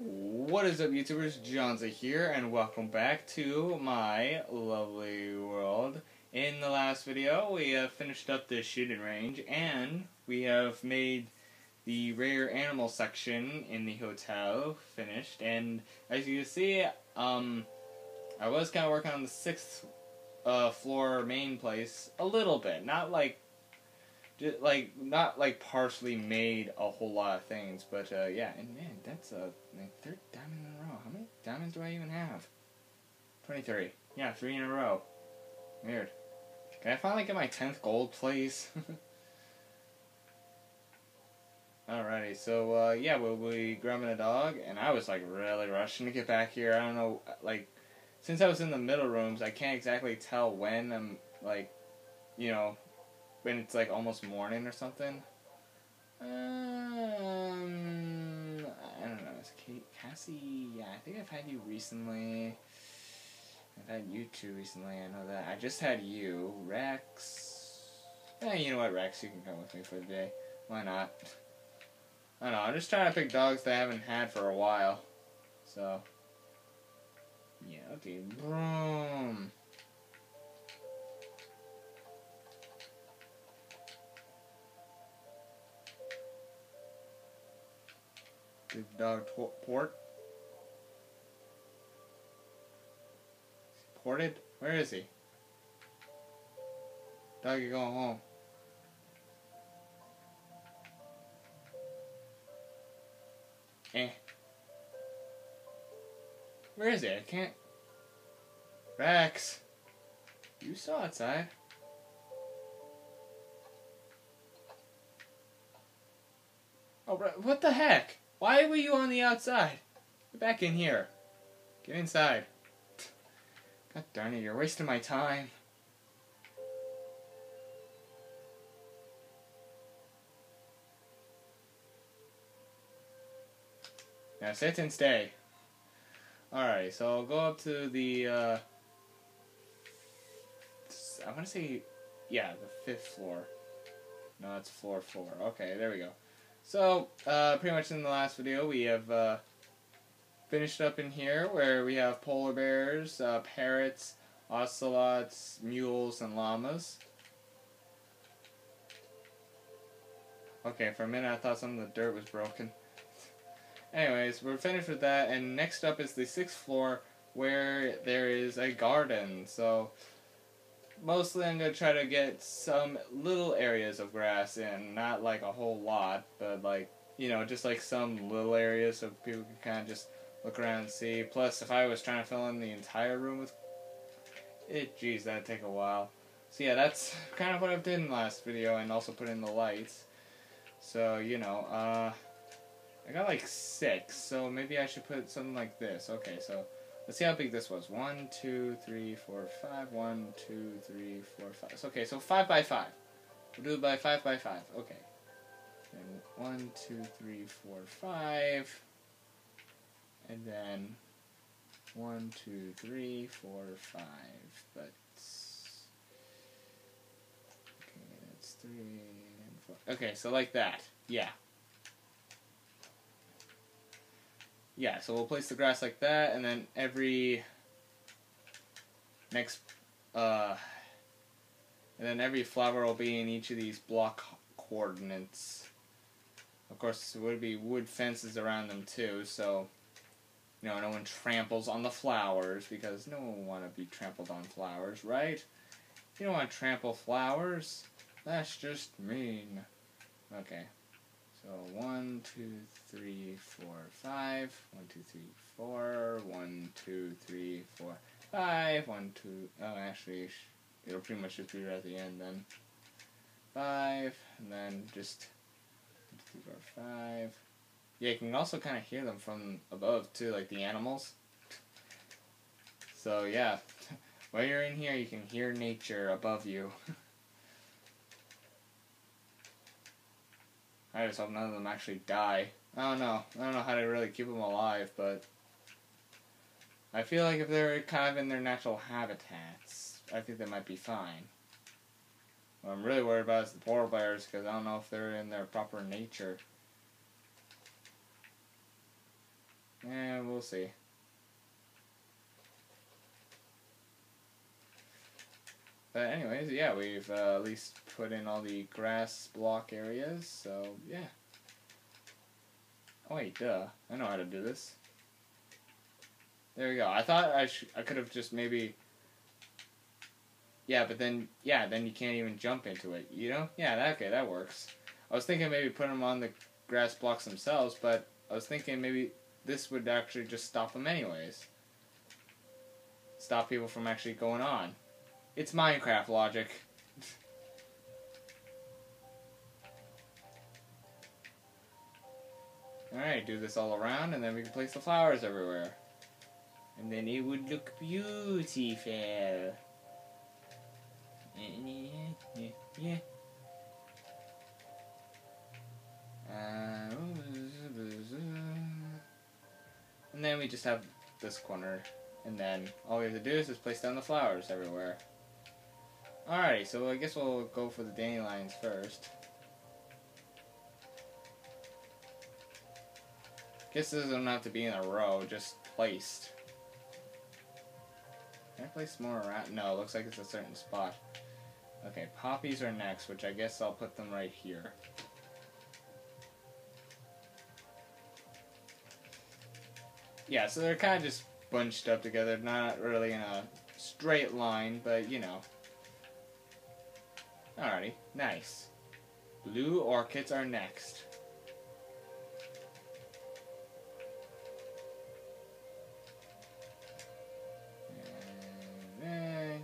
What is up, YouTubers? Johnzza here, and welcome back to my lovely world. In the last video, we have finished up the shooting range, and we have made the rare animal section in the hotel finished. And as you can see, um, I was kind of working on the sixth uh, floor main place a little bit, not like just like not like partially made a whole lot of things, but uh, yeah, and man, that's a like, third diamond in a row. How many diamonds do I even have? Twenty three. Yeah, three in a row. Weird. Can I finally get my tenth gold, please? Alrighty, so uh, yeah, we'll be grabbing a dog, and I was like really rushing to get back here. I don't know, like since I was in the middle rooms, I can't exactly tell when I'm like, you know, when it's like almost morning or something. Um, I don't know. Is Kate, Cassie? Yeah, I think I've had you recently. I've had you two recently. I know that. I just had you, Rex. Yeah, you know what, Rex? You can come with me for the day. Why not? I don't know. I'm just trying to pick dogs that I haven't had for a while. So. Yeah. Okay. Boom. Give dog port. Ported? Where is he? Dog, you going home. Eh. Where is he? I can't. Rex! You saw outside. Oh, what the heck? Why were you on the outside? Get back in here. Get inside. God darn it, you're wasting my time. Now sit and stay. Alright, so I'll go up to the, uh, I want to say, yeah, the fifth floor. No, it's floor four. Okay, there we go. So, uh, pretty much in the last video, we have uh, finished up in here where we have polar bears, uh, parrots, ocelots, mules, and llamas. Okay, for a minute I thought some of the dirt was broken. Anyways, we're finished with that, and next up is the sixth floor where there is a garden. So, mostly I'm going to try to get some little areas of grass in, not like a whole lot, but like, you know, just like some little areas so people can kind of just look around and see. Plus, if I was trying to fill in the entire room with it, geez, that'd take a while. So yeah, that's kind of what I've done in the last video, and also put in the lights. So, you know, uh, I got like six, so maybe I should put something like this. Okay, so Let's see how big this was. One, two, three, four, five. One, two, three, four, five. Okay, so five by five. We'll do it by five by five. Okay. And one, two, three, four, five. And then one, two, three, four, five. But okay, that's three and four. Okay, so like that. Yeah. Yeah, so we'll place the grass like that, and then every next, uh, and then every flower will be in each of these block coordinates. Of course, there would be wood fences around them too, so you know no one tramples on the flowers because no one want to be trampled on flowers, right? You don't want to trample flowers. That's just mean. Okay. So one, two, three, four, five. One, two, three, four. One, two, three, four, five. One, two. Oh, actually, it'll pretty much just be right at the end then. Five, and then just five. Yeah, you can also kind of hear them from above too, like the animals. So yeah, while you're in here, you can hear nature above you. I just hope none of them actually die. I don't know. I don't know how to really keep them alive, but I feel like if they're kind of in their natural habitats, I think they might be fine. What I'm really worried about is the polar bears because I don't know if they're in their proper nature. Yeah, we'll see. But anyways, yeah, we've uh, at least put in all the grass block areas, so yeah. Oh wait, duh. I know how to do this. There we go. I thought I I could have just maybe. Yeah, but then yeah, then you can't even jump into it. You know? Yeah, that, okay, that works. I was thinking maybe put them on the grass blocks themselves, but I was thinking maybe this would actually just stop them anyways. Stop people from actually going on. It's Minecraft logic. Alright, do this all around, and then we can place the flowers everywhere. And then it would look beautiful. Yeah. Uh, and then we just have this corner. And then all we have to do is just place down the flowers everywhere. Alright, so I guess we'll go for the dandelions first. Guess this doesn't have to be in a row, just placed. Can I place more around? No, looks like it's a certain spot. Okay, poppies are next, which I guess I'll put them right here. Yeah, so they're kind of just bunched up together, not really in a straight line, but you know. Alrighty, nice. Blue orchids are next. And,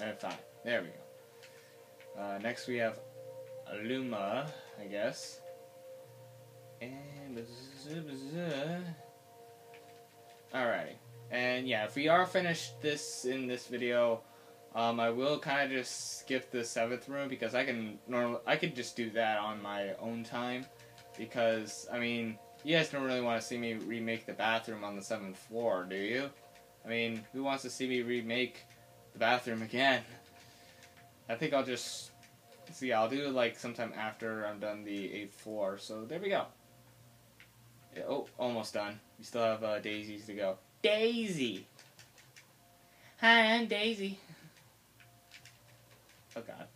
and fine. There we go. Uh, next we have Allium, I guess. And alrighty. And yeah, if we are finished this in this video, um, I will kind of just skip the seventh room because I can normal I could just do that on my own time because I mean you guys don't really want to see me remake the bathroom on the seventh floor, do you? I mean, who wants to see me remake the bathroom again? I think I'll just see. I'll do it like sometime after I'm done the eighth floor. So there we go. Yeah, oh, almost done. We still have uh, daisies to go. Daisy. Hi, I'm Daisy. Oh God.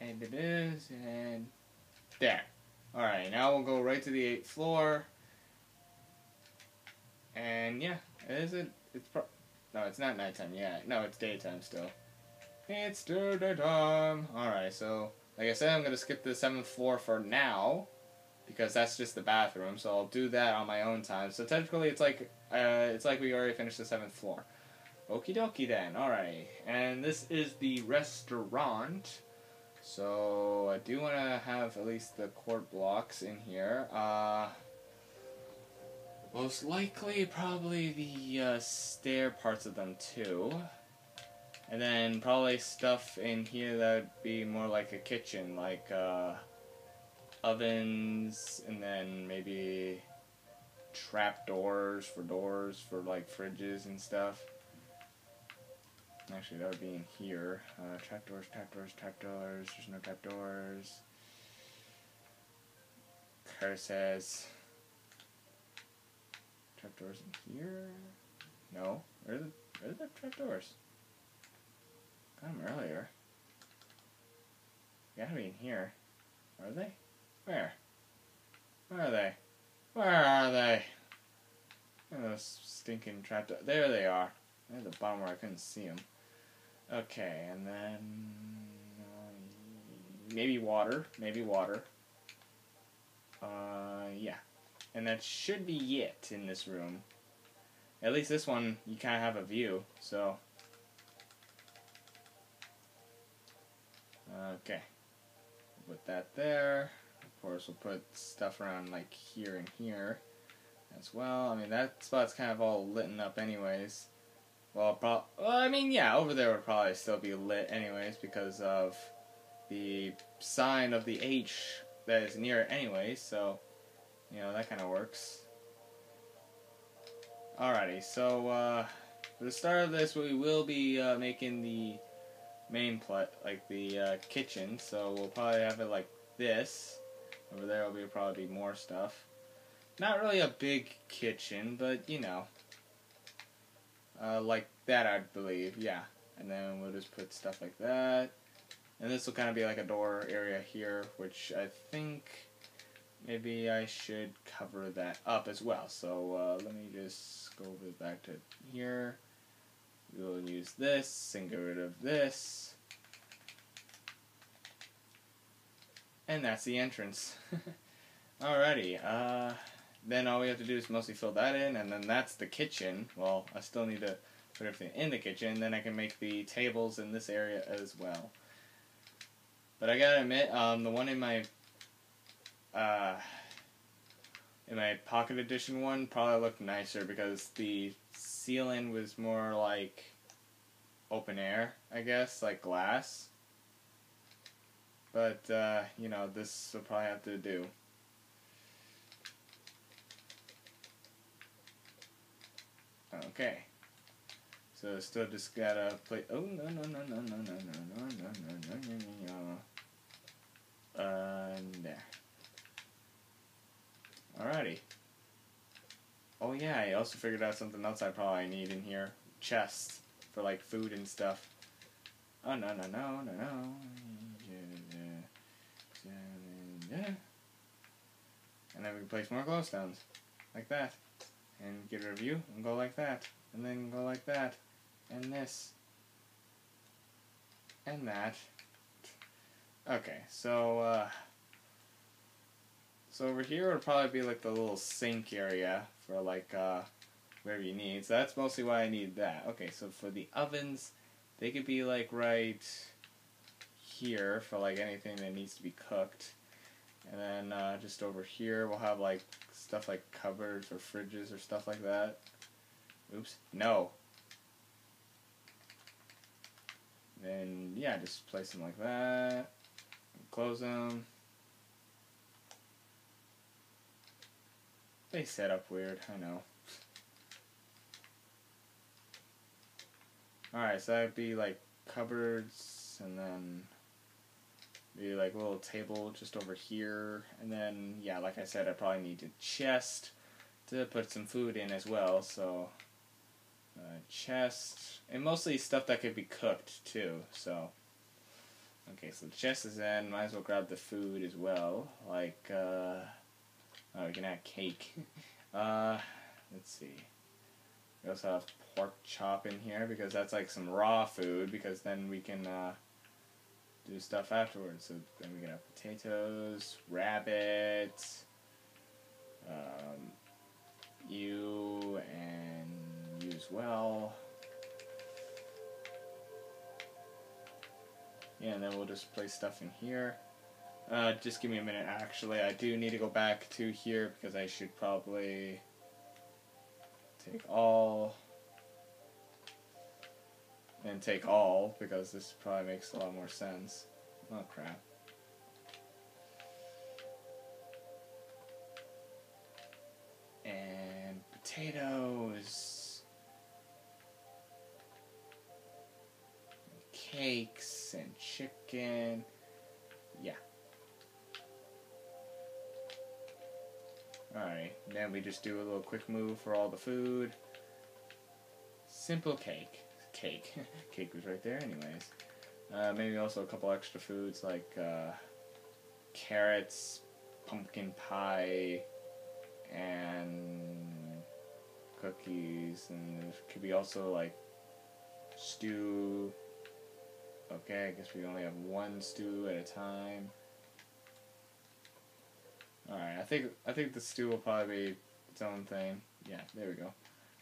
And it is, and there. All right, now we'll go right to the eighth floor. And yeah, it is it? It's pro. No, it's not nighttime yet. No, it's daytime still. It's still daytime. All right, so like I said, I'm gonna skip the seventh floor for now because that's just the bathroom. So I'll do that on my own time. So technically, it's like uh, it's like we already finished the seventh floor. Okie dokie then. Alright. And this is the restaurant. So I do want to have at least the quartz blocks in here. Uh, most likely, probably the uh, stair parts of them too. And then probably stuff in here that would be more like a kitchen, like uh, ovens, and then maybe trap doors for doors for like fridges and stuff. Actually, that would be in here. Uh, trapdoors, trapdoors, trapdoors. There's no trapdoors. Curses. Trapdoors in here? No. Where are the, where are the trapdoors? Got them earlier. Gotta be in here. Are they? Where? Where are they? Where are they? Oh, those stinking trapdoors. There they are. They're at the bottom where I couldn't see them. Okay, and then uh, maybe water, maybe water. Uh, yeah, and that should be it in this room. At least this one, you kind of have a view, so. Okay, put that there. Of course, we'll put stuff around like here and here as well. I mean, that spot's kind of all lit up anyways. Well, pro- well, I mean, yeah, over there would probably still be lit anyways because of the sign of the H that is near it anyways, so, you know, that kind of works. Alrighty, so, uh, for the start of this, we will be uh, making the main plot, like the uh, kitchen, so we'll probably have it like this, Over there will be probably more stuff. Not really a big kitchen, but you know. Uh, like that, I believe, yeah. And then we'll just put stuff like that. And this will kind of be like a door area here, which I think maybe I should cover that up as well. So uh, let me just go back to here. We'll use this and get rid of this. And that's the entrance. Alrighty, uh, then all we have to do is mostly fill that in, and then that's the kitchen. Well, I still need to put everything in the kitchen, then I can make the tables in this area as well. But I gotta admit, um, the one in my, uh, in my pocket edition one probably looked nicer because the ceiling was more like open air, I guess, like glass. But, uh, you know, this will probably have to do. Okay. So still just gotta play. Oh no no no no no no no no no no no no. Uh, there. Alrighty. Oh yeah, I also figured out something else I probably need in here. Chests for like food and stuff. Oh no no no no no. And then we can place more glowstones. Like that. And get a review and go like that. And then go like that. And this. And that. Okay, so uh so over here would probably be like the little sink area for like uh whatever you need. So that's mostly why I need that. Okay, so for the ovens, they could be like right here for like anything that needs to be cooked. And then uh, just over here we'll have like stuff like cupboards or fridges or stuff like that. Oops. No. Then yeah, just place them like that. Close them. They set up weird, I know. Alright, so that'd be like cupboards and then Maybe like a little table just over here. And then, yeah, like I said, I probably need a chest to put some food in as well. So, uh, chest. And mostly stuff that could be cooked too. So, okay, so the chest is in. Might as well grab the food as well. Like, uh, oh, we can add cake. uh, let's see. We also have pork chop in here because that's like some raw food because then we can, uh, do stuff afterwards. So then we can have potatoes, rabbits, um, you, and you as well. Yeah, and then we'll just place stuff in here. Uh, just give me a minute, actually. I do need to go back to here because I should probably take all and take all because this probably makes a lot more sense. Oh crap. And potatoes. Cakes and chicken. Yeah. Alright, then we just do a little quick move for all the food. Simple cake cake. cake was right there, anyways. Uh, maybe also a couple extra foods like uh, carrots, pumpkin pie, and cookies, and could be also like stew. Okay, I guess we only have one stew at a time. Alright, I think I think the stew will probably be its own thing. Yeah, there we go.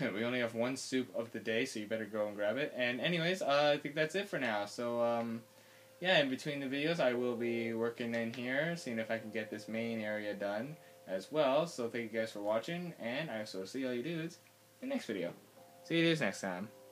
we only have one soup of the day, so you better go and grab it. And anyways, uh, I think that's it for now. So, um, yeah, in between the videos, I will be working in here, seeing if I can get this main area done as well. So thank you guys for watching, and I will see all you dudes in the next video. See you dudes next time.